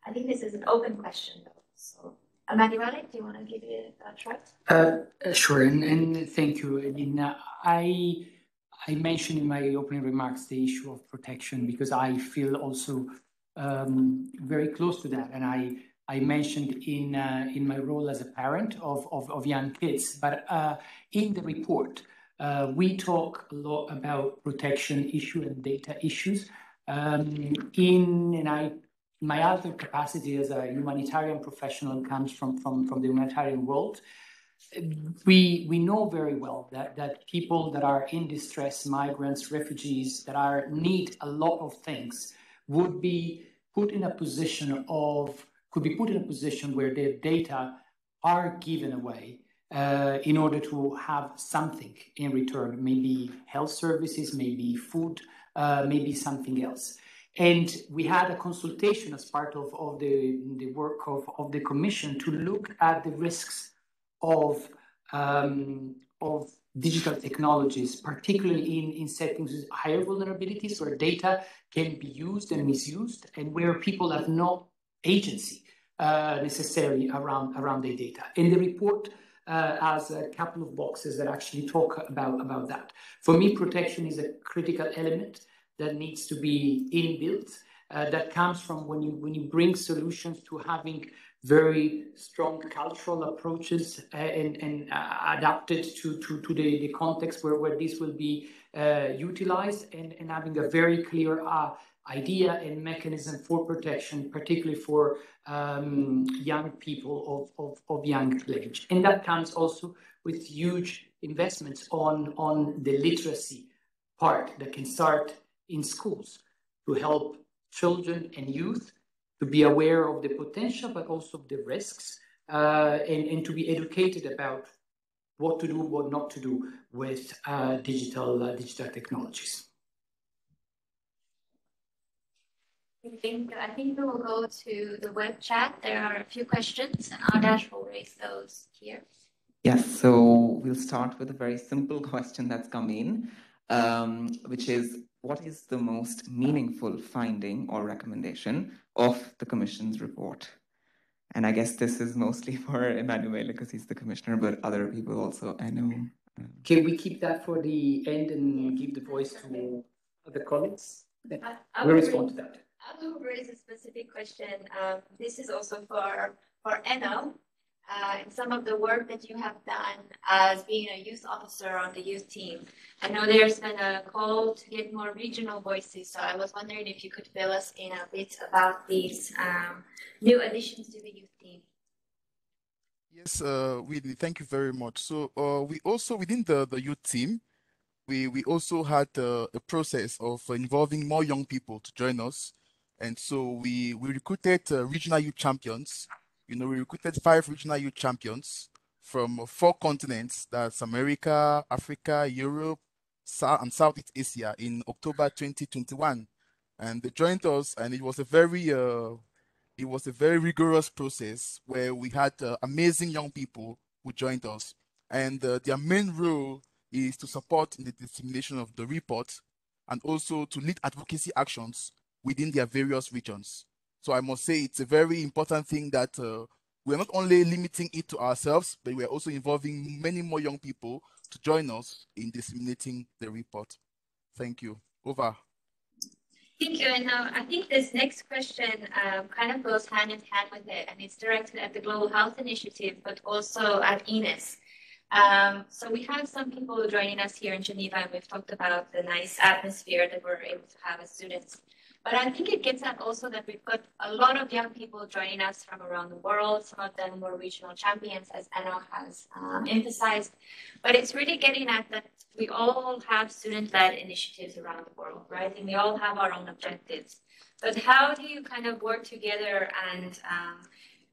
I think this is an open question though. So, Emanuele, do you want to give it a try? Uh, sure, and, and thank you, Elina. I I mentioned in my opening remarks the issue of protection because I feel also um, very close to that, and I I mentioned in uh, in my role as a parent of of, of young kids, but uh, in the report. Uh, we talk a lot about protection issue and data issues. Um, in and I my other capacity as a humanitarian professional comes from, from, from the humanitarian world. We, we know very well that, that people that are in distress, migrants, refugees, that are need a lot of things, would be put in a position of, could be put in a position where their data are given away uh, in order to have something in return, maybe health services, maybe food, uh, maybe something else. And we had a consultation as part of, of the, the work of, of the commission to look at the risks of, um, of digital technologies, particularly in, in settings with higher vulnerabilities where data can be used and misused and where people have no agency uh, necessarily around, around their data. And the report uh, has a couple of boxes that actually talk about, about that. For me, protection is a critical element that needs to be inbuilt. Uh, that comes from when you when you bring solutions to having very strong cultural approaches uh, and, and uh, adapted to, to, to the, the context where, where this will be uh, utilized and, and having a very clear uh, idea and mechanism for protection, particularly for um, young people of, of, of young age. And that comes also with huge investments on, on the literacy part that can start in schools to help children and youth to be aware of the potential, but also the risks, uh, and, and to be educated about what to do, what not to do with uh, digital uh, digital technologies. I think I think we will go to the web chat. There are a few questions, and Adash will raise those here. Yes, so we'll start with a very simple question that's come in, um, which is what is the most meaningful finding or recommendation of the Commission's report? And I guess this is mostly for Emanuele because he's the commissioner, but other people also I know. Can we keep that for the end and give the voice to other colleagues? I We'll respond to that. I will raise a specific question. Um, this is also for for Enno. Uh, and some of the work that you have done as being a youth officer on the youth team. I know there's been a call to get more regional voices, so I was wondering if you could fill us in a bit about these um, new additions to the youth team. Yes, uh, Whitney, thank you very much. So uh, we also within the, the youth team, we we also had uh, a process of involving more young people to join us, and so we we recruited uh, regional youth champions. You know, we recruited five regional youth champions from four continents. That's America, Africa, Europe, and Southeast Asia in October 2021, and they joined us, and it was a very uh, it was a very rigorous process where we had uh, amazing young people who joined us, and uh, their main role is to support in the dissemination of the report and also to lead advocacy actions within their various regions. So I must say it's a very important thing that uh, we're not only limiting it to ourselves, but we're also involving many more young people to join us in disseminating the report. Thank you. Over. Thank you. And uh, I think this next question um, kind of goes hand in hand with it, and it's directed at the Global Health Initiative, but also at Ines. Um, so we have some people joining us here in Geneva, and we've talked about the nice atmosphere that we're able to have as students. But I think it gets at also that we've got a lot of young people joining us from around the world. Some of them were regional champions, as Anna has um, emphasized. But it's really getting at that we all have student-led initiatives around the world, right? And we all have our own objectives. But how do you kind of work together and um,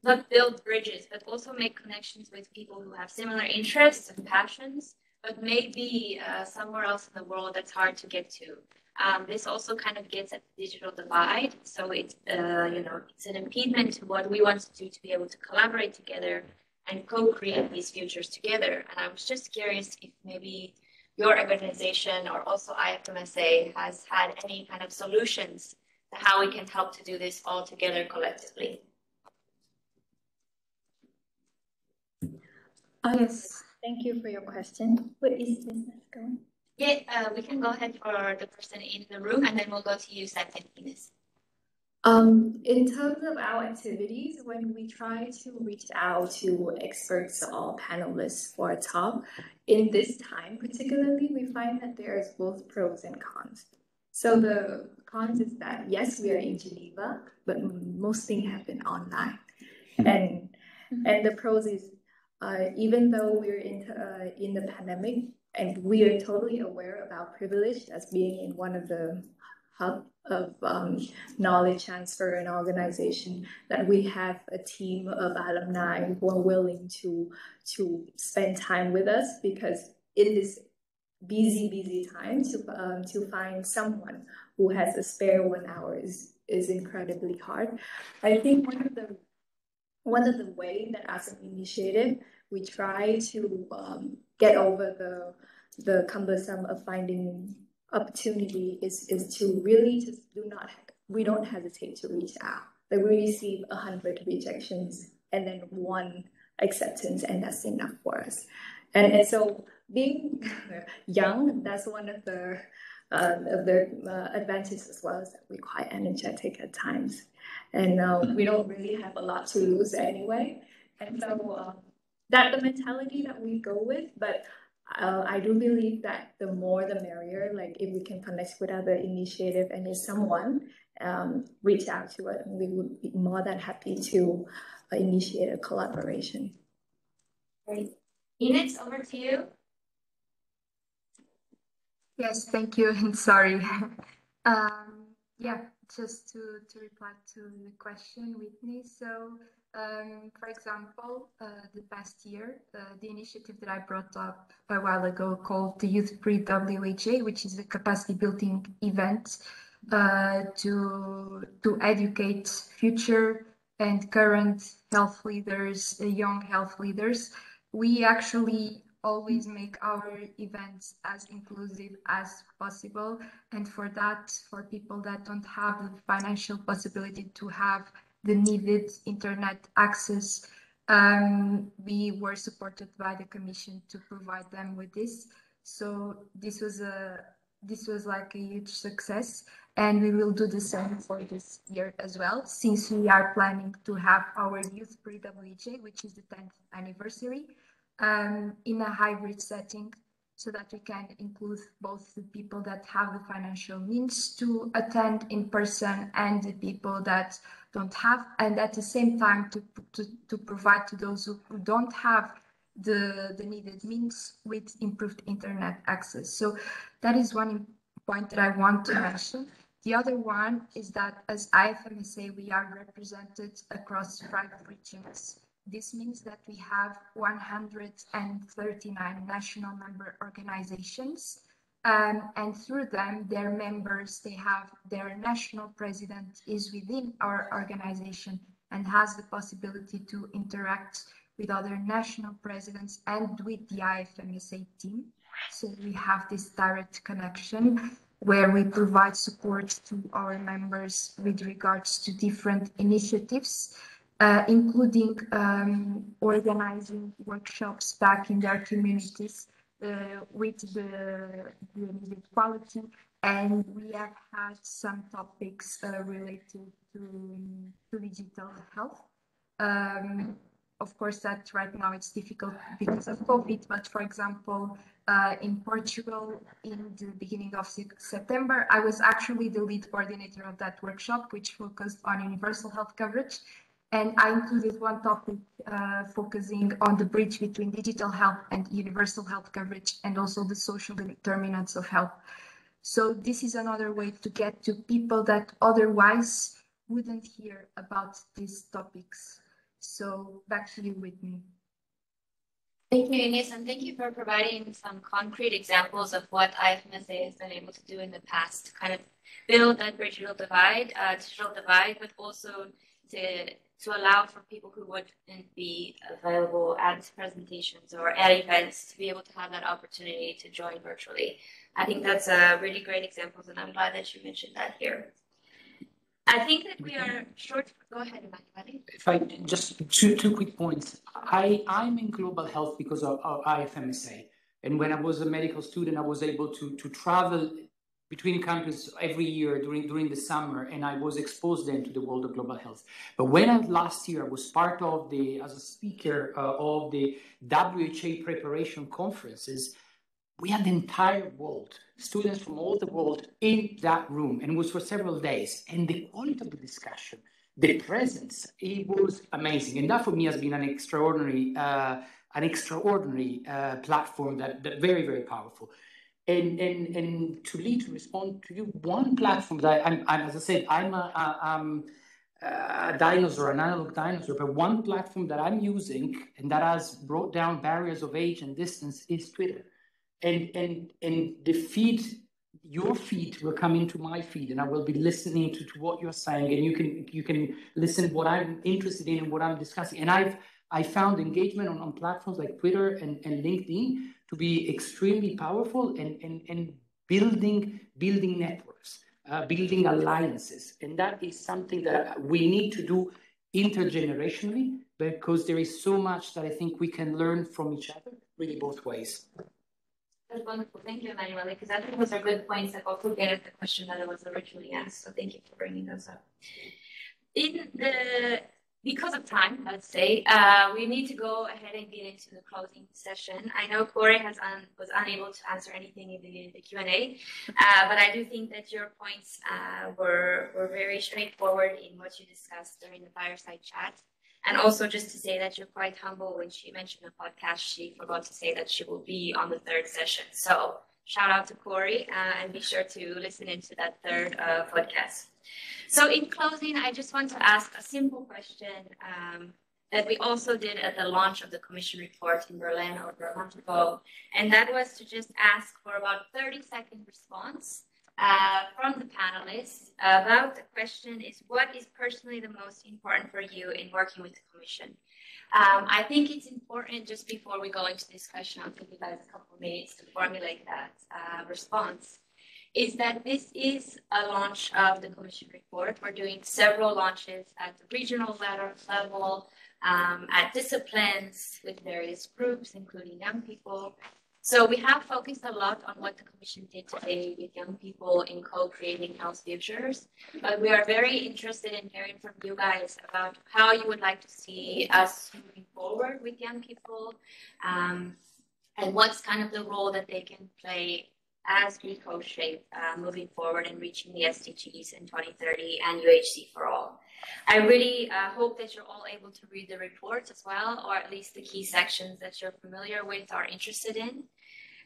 not build bridges, but also make connections with people who have similar interests and passions, but maybe uh, somewhere else in the world that's hard to get to? Um, this also kind of gets at the digital divide. So it's, uh, you know, it's an impediment to what we want to do to be able to collaborate together and co-create these futures together. And I was just curious if maybe your organization or also IFMSA has had any kind of solutions to how we can help to do this all together collectively. Oh, yes. Thank you for your question. Where is business going? Yeah, uh, we can go ahead for the person in the room and then we'll go to you second, Ines. Um, in terms of our activities, when we try to reach out to experts or panelists for a talk, in this time particularly, we find that there's both pros and cons. So the cons is that yes, we are in Geneva, but most things happen online, and and the pros is uh, even though we're in uh, in the pandemic and we are totally aware about privilege as being in one of the hub of um, knowledge transfer and organization that we have a team of alumni who are willing to to spend time with us because in this busy busy time to um, to find someone who has a spare one hour is is incredibly hard. I think one of the one of the ways that as an initiative we try to um, get over the the cumbersome of finding opportunity is is to really just do not we don't hesitate to reach out. Like we receive a hundred rejections and then one acceptance, and that's enough for us. And, and so being young, that's one of the uh, of the uh, advantages as well as that we're quite energetic at times, and uh, we don't really have a lot to lose anyway. And so that's the mentality that we go with, but uh, I do believe that the more the merrier. Like if we can connect with other initiative and if someone um, reach out to us, we would be more than happy to uh, initiate a collaboration. Great. Ines, over to you. Yes, thank you. And sorry. um, yeah, just to, to reply to the question, Whitney. So um, for example, uh, the past year, uh, the initiative that I brought up a while ago called the Youth Pre WHA, which is a capacity building event uh, to, to educate future and current health leaders, uh, young health leaders. We actually always make our events as inclusive as possible. And for that, for people that don't have the financial possibility to have the needed internet access. Um, we were supported by the commission to provide them with this. So this was a this was like a huge success and we will do the same for this year as well since we are planning to have our youth pre-WHA which is the 10th anniversary um, in a hybrid setting so that we can include both the people that have the financial means to attend in person and the people that don't have, and at the same time to, to, to provide to those who, who don't have the, the needed means with improved internet access. So that is one point that I want to mention. The other one is that as IFMSA, we are represented across five regions. This means that we have 139 national member organizations. Um, and through them, their members, they have their national president is within our organization and has the possibility to interact with other national presidents and with the IFMSA team. So we have this direct connection where we provide support to our members with regards to different initiatives uh, including um, organizing workshops back in their communities uh, with the, the needed quality. And we have had some topics uh, related to, to digital health. Um, of course, that right now it's difficult because of COVID, but for example, uh, in Portugal in the beginning of September, I was actually the lead coordinator of that workshop, which focused on universal health coverage. And I included one topic uh, focusing on the bridge between digital health and universal health coverage and also the social determinants of health. So this is another way to get to people that otherwise wouldn't hear about these topics. So back to you, Whitney. Thank you, Ines, and thank you for providing some concrete examples of what IFMSA has been able to do in the past to kind of build that digital divide, uh, digital divide, but also to to allow for people who wouldn't be available at presentations or at events to be able to have that opportunity to join virtually. I think that's a really great example, and I'm glad that you mentioned that here. I think that we are short. Go ahead, Emmanuel. If I just two two quick points. I I'm in global health because of, of IFMSA, and when I was a medical student, I was able to to travel between countries every year during during the summer, and I was exposed then to the world of global health. But when I, last year I was part of the as a speaker uh, of the WHO preparation conferences, we had the entire world, students from all the world in that room, and it was for several days. And the quality of the discussion, the presence, it was amazing, and that for me has been an extraordinary. Uh, an extraordinary uh, platform that, that very very powerful and and and to lead to respond to you, one platform that I, am I'm, as I said, I'm a, a, I'm a dinosaur, an analog dinosaur, but one platform that I'm using and that has brought down barriers of age and distance is Twitter, and and and the feed your feed will come into my feed and I will be listening to, to what you're saying and you can you can listen what I'm interested in and what I'm discussing. And I've I found engagement on, on platforms like Twitter and, and LinkedIn to be extremely powerful and, and, and building building networks, uh, building alliances. And that is something that we need to do intergenerationally because there is so much that I think we can learn from each other, really both ways. That's wonderful. Thank you, Emanuele, because I think those are good points that also get at the question that was originally asked. So thank you for bringing those up. In the because of time, let's say, uh, we need to go ahead and get into the closing session. I know Corey has un, was unable to answer anything in the, the Q&A, uh, but I do think that your points uh, were, were very straightforward in what you discussed during the fireside chat. And also just to say that you're quite humble when she mentioned the podcast, she forgot to say that she will be on the third session. So shout out to Corey uh, and be sure to listen into that third uh, podcast. So in closing, I just want to ask a simple question um, that we also did at the launch of the commission report in Berlin over a month ago. And that was to just ask for about 30 second response uh, from the panelists about the question is what is personally the most important for you in working with the Commission? Um, I think it's important just before we go into discussion, I'll give you guys a couple of minutes to formulate that uh, response, is that this is a launch of the Commission report. We're doing several launches at the regional level, um, at disciplines with various groups, including young people, so we have focused a lot on what the Commission did today with young people in co-creating health futures, but we are very interested in hearing from you guys about how you would like to see us moving forward with young people, um, and what's kind of the role that they can play as we co-shape uh, moving forward and reaching the SDGs in 2030 and UHC for all. I really uh, hope that you're all able to read the reports as well, or at least the key sections that you're familiar with or interested in.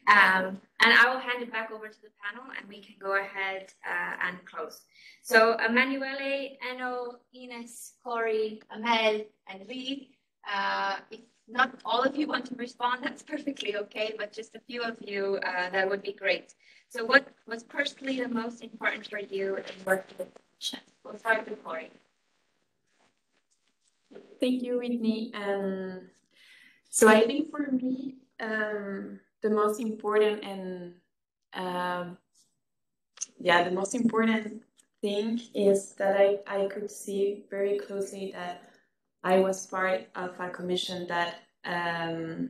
Um, and I will hand it back over to the panel and we can go ahead uh, and close. So Emanuele, Eno, Ines, Corey, Amel, and Lee, uh, if not all of you want to respond, that's perfectly okay, but just a few of you, uh, that would be great. So what was personally the most important for you in working with the We'll start with Corey. Thank you, Whitney. Um, so I think for me, um, the most important and um, yeah, the most important thing is that I, I could see very closely that I was part of a commission that um,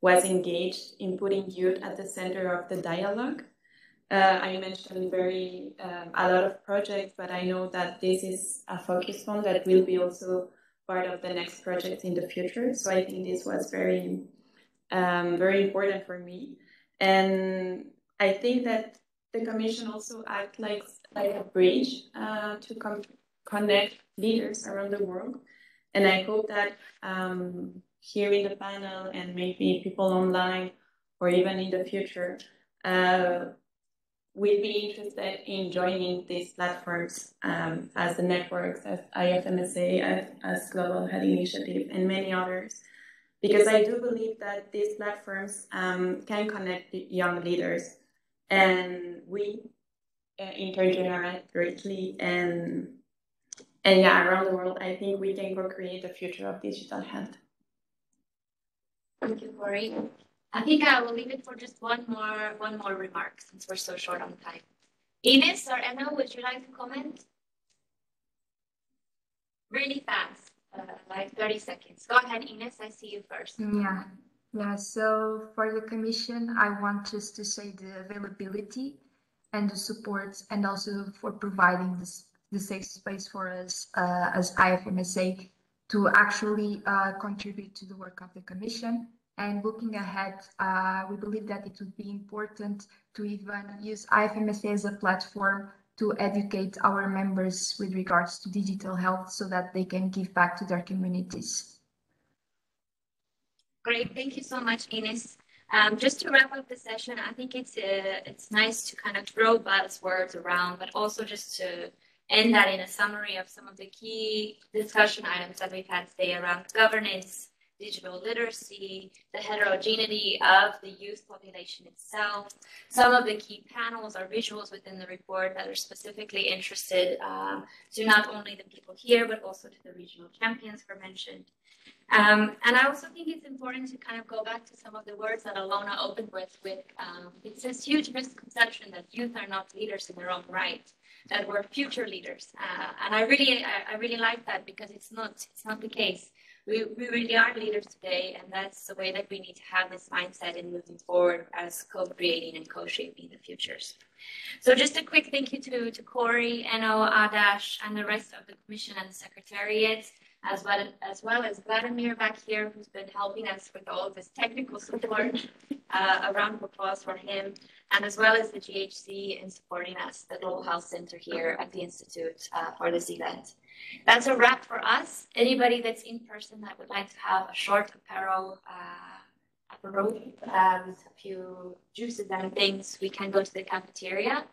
was engaged in putting youth at the center of the dialogue. Uh, I mentioned very um, a lot of projects, but I know that this is a focus one that will be also part of the next project in the future. So I think this was very um, very important for me. And I think that the commission also acts like, like a bridge uh, to connect leaders around the world. And I hope that um, here in the panel and maybe people online or even in the future uh, will be interested in joining these platforms um, as the networks, as IFMSA, as, as Global Health Initiative, and many others. Because I do believe that these platforms um, can connect young leaders, and we uh, intergenerate greatly, and and yeah, around the world, I think we can co-create the future of digital health. Thank you, Corey. I think I will leave it for just one more one more remark since we're so short on time. Ines or Emma, would you like to comment? Really fast uh, like 30 seconds. Go ahead, Ines. I see you first. Yeah. Yeah, so for the commission, I want just to say the availability and the support and also for providing this the safe space for us uh, as IFMSA to actually uh, contribute to the work of the commission. And looking ahead, uh, we believe that it would be important to even use IFMSA as a platform to educate our members with regards to digital health so that they can give back to their communities. Great, thank you so much, Ines. Um, just to wrap up the session, I think it's uh, it's nice to kind of throw buzzwords around, but also just to end that in a summary of some of the key discussion items that we've had today around governance, digital literacy, the heterogeneity of the youth population itself, some of the key panels or visuals within the report that are specifically interested um, to not only the people here, but also to the regional champions were mentioned. Um, and I also think it's important to kind of go back to some of the words that Ilona opened with. With um, it's this huge misconception that youth are not leaders in their own right, that we're future leaders. Uh, and I really, I, I, really like that because it's not, it's not the case. We, we really are leaders today, and that's the way that we need to have this mindset in moving forward as co-creating and co-shaping the futures. So just a quick thank you to, to Corey, Eno, Adash, and the rest of the Commission and the Secretariat as well as well as Vladimir back here, who's been helping us with all of this technical support. Uh, a round of applause for him, and as well as the GHC in supporting us, the Global Health Center here at the Institute uh, for this event. That's a wrap for us. Anybody that's in person that would like to have a short apparel, uh, apparel uh, with a few juices and things, we can go to the cafeteria.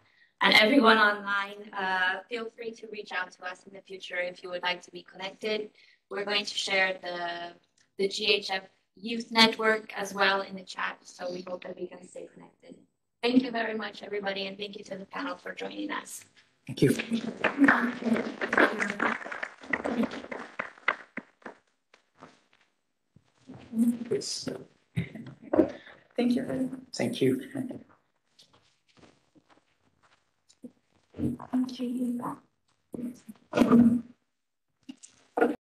And everyone online, uh, feel free to reach out to us in the future if you would like to be connected. We're going to share the, the GHF Youth Network as well in the chat, so we hope that we can stay connected. Thank you very much, everybody, and thank you to the panel for joining us. Thank you. Thank you. Thank you. Thank you.